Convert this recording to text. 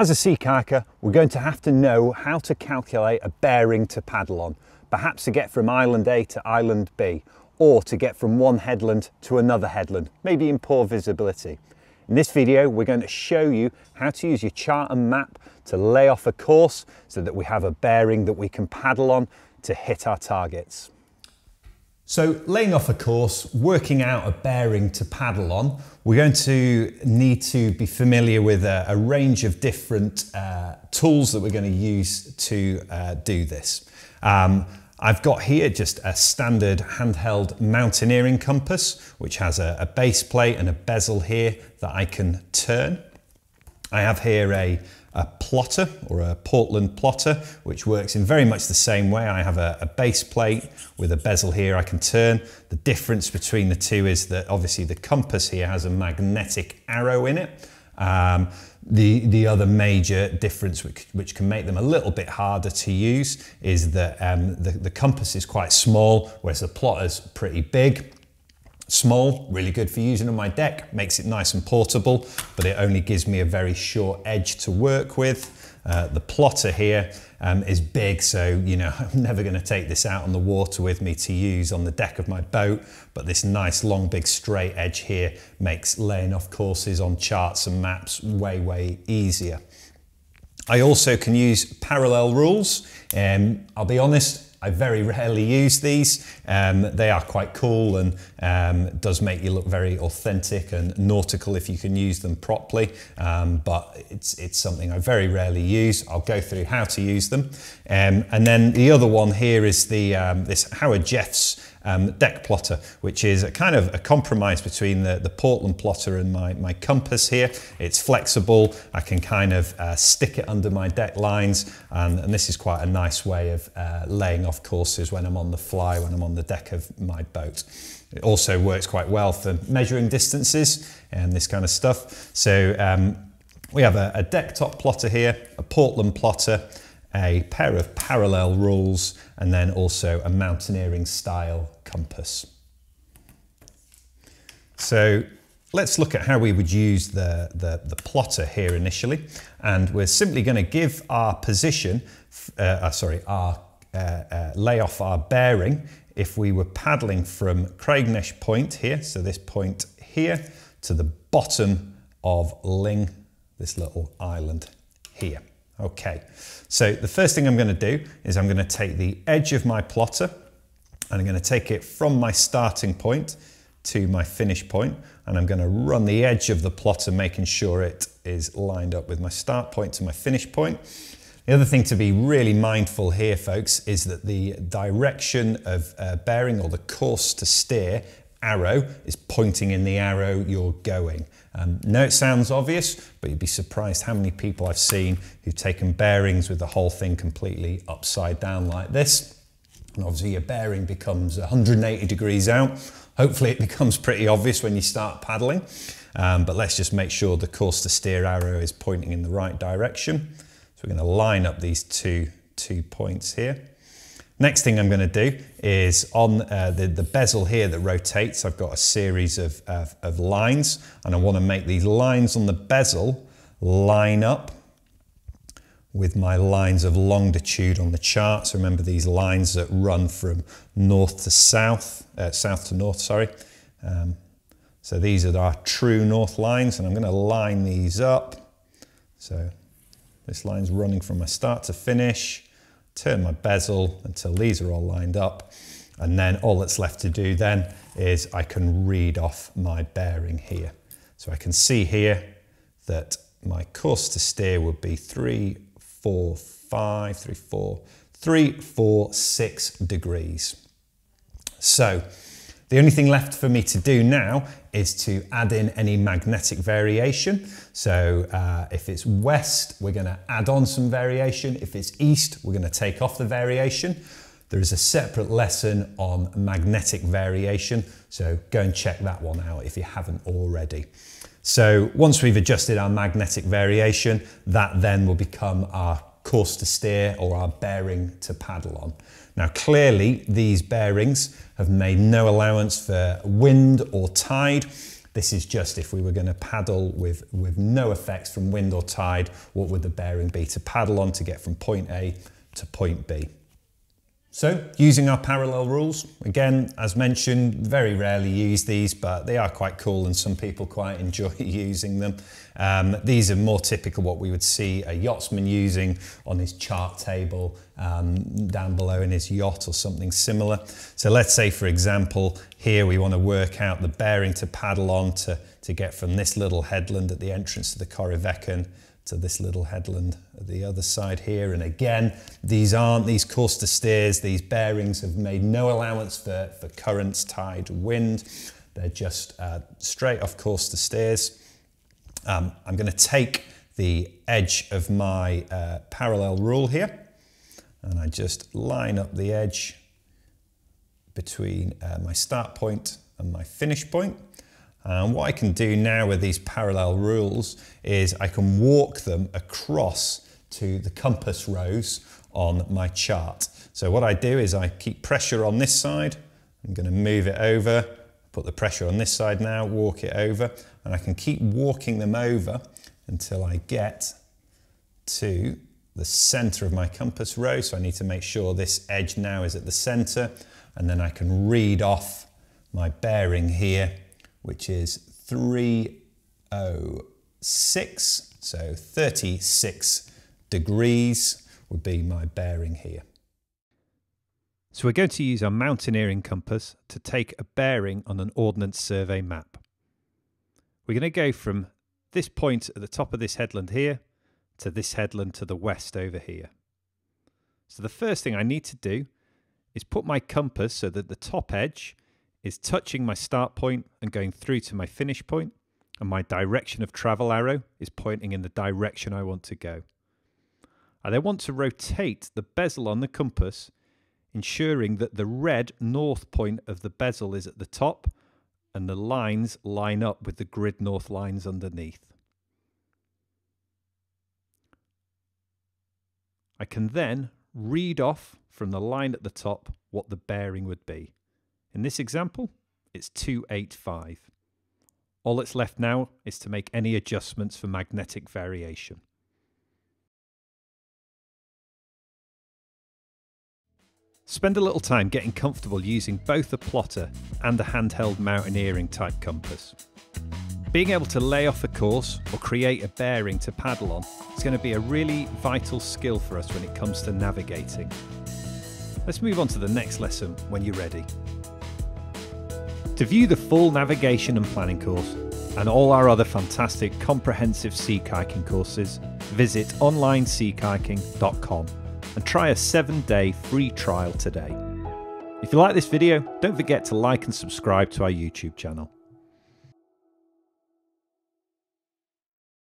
As a sea kayaker, we're going to have to know how to calculate a bearing to paddle on, perhaps to get from island A to island B, or to get from one headland to another headland, maybe in poor visibility. In this video, we're going to show you how to use your chart and map to lay off a course so that we have a bearing that we can paddle on to hit our targets. So laying off a course, working out a bearing to paddle on, we're going to need to be familiar with a, a range of different uh, tools that we're going to use to uh, do this. Um, I've got here just a standard handheld mountaineering compass, which has a, a base plate and a bezel here that I can turn. I have here a a plotter or a Portland plotter, which works in very much the same way. I have a, a, base plate with a bezel here I can turn. The difference between the two is that obviously the compass here has a magnetic arrow in it. Um, the, the other major difference which, which can make them a little bit harder to use is that um, the, the compass is quite small, whereas the plotter's pretty big. Small, really good for using on my deck, makes it nice and portable, but it only gives me a very short edge to work with. Uh, the plotter here um, is big, so you know I'm never going to take this out on the water with me to use on the deck of my boat, but this nice long big straight edge here makes laying off courses on charts and maps way, way easier. I also can use parallel rules. Um, I'll be honest, I very rarely use these. Um, they are quite cool and um, does make you look very authentic and nautical if you can use them properly. Um, but it's, it's something I very rarely use. I'll go through how to use them. Um, and then the other one here is the um, this Howard Jeffs um, deck plotter, which is a kind of a compromise between the, the Portland plotter and my, my compass here. It's flexible, I can kind of uh, stick it under my deck lines, and, and, this is quite a nice way of uh, laying off courses when I'm on the fly, when I'm on the deck of my boat. It also works quite well for measuring distances and this kind of stuff. So um, we have a, a deck top plotter here, a Portland plotter, a pair of parallel rules, and then also a mountaineering style compass. So let's look at how we would use the, the, the plotter here initially. And we're simply going to give our position, uh, uh, sorry, our uh, uh, lay off our bearing if we were paddling from Craignish Point here, so this point here, to the bottom of Luing, this little island here. Okay, so the first thing I'm going to do is I'm going to take the edge of my plotter and I'm going to take it from my starting point to my finish point and I'm going to run the edge of the plotter making sure it is lined up with my start point to my finish point. The other thing to be really mindful here folks is that the direction of uh, bearing or the course to steer arrow is pointing in the arrow you're going. Um, no, it sounds obvious, but you'd be surprised how many people I've seen who've taken bearings with the whole thing completely upside down like this. And obviously your bearing becomes 180 degrees out. Hopefully it becomes pretty obvious when you start paddling. Um, but let's just make sure the course to steer arrow is pointing in the right direction. So we're going to line up these two, two points here. Next thing I'm going to do is on uh, the, the bezel here that rotates, I've got a series of, of, of lines and I want to make these lines on the bezel line up with my lines of longitude on the chart. So remember these lines that run from north to south, uh, south to north, sorry. Um, so these are our true north lines and I'm going to line these up. So this line's running from my start to finish turn my bezel until these are all lined up. And then all that's left to do then is I can read off my bearing here. So I can see here that my course to steer would be three, four, five, three, four, three, four, six degrees. So the only thing left for me to do now is to add in any magnetic variation. So uh, if it's west, we're gonna add on some variation. If it's east, we're gonna take off the variation. There is a separate lesson on magnetic variation, so go and check that one out if you haven't already. So once we've adjusted our magnetic variation, that then will become our course to steer or our bearing to paddle on. Now clearly these bearings have made no allowance for wind or tide. This is just if we were going to paddle with, with no effects from wind or tide, what would the bearing be to paddle on to get from point A to point B? So using our parallel rules, again, as mentioned, very rarely use these, but they are quite cool and some people quite enjoy using them. Um, these are more typical what we would see a yachtsman using on his chart table um, down below in his yacht or something similar. So let's say, for example, here we want to work out the bearing to paddle on to, to get from this little headland at the entrance to the Corryvreckan to this little headland at the other side here. And again, these aren't these course to steers. These bearings have made no allowance for, for currents, tide, wind. They're just uh, straight off course to steers. Um, I'm going to take the edge of my uh, parallel rule here and I just line up the edge between uh, my start point and my finish point. And what I can do now with these parallel rules is I can walk them across to the compass rose on my chart. So what I do is I keep pressure on this side, I'm going to move it over, put the pressure on this side now, walk it over, and I can keep walking them over until I get to the center of my compass rose. So I need to make sure this edge now is at the center, and then I can read off my bearing here which is 306. So 36 degrees would be my bearing here. So we're going to use our mountaineering compass to take a bearing on an Ordnance Survey map. We're going to go from this point at the top of this headland here to this headland to the west over here. So the first thing I need to do is put my compass so that the top edge is touching my start point and going through to my finish point, and my direction of travel arrow is pointing in the direction I want to go. I then want to rotate the bezel on the compass, ensuring that the red north point of the bezel is at the top and the lines line up with the grid north lines underneath. I can then read off from the line at the top what the bearing would be. In this example, it's 285. All that's left now is to make any adjustments for magnetic variation. Spend a little time getting comfortable using both a plotter and a handheld mountaineering type compass. Being able to lay off a course or create a bearing to paddle on is going to be a really vital skill for us when it comes to navigating. Let's move on to the next lesson when you're ready. To view the full navigation and planning course and all our other fantastic comprehensive sea kayaking courses, visit onlineseakayaking.com and try a 7-day free trial today. If you like this video, don't forget to like and subscribe to our YouTube channel.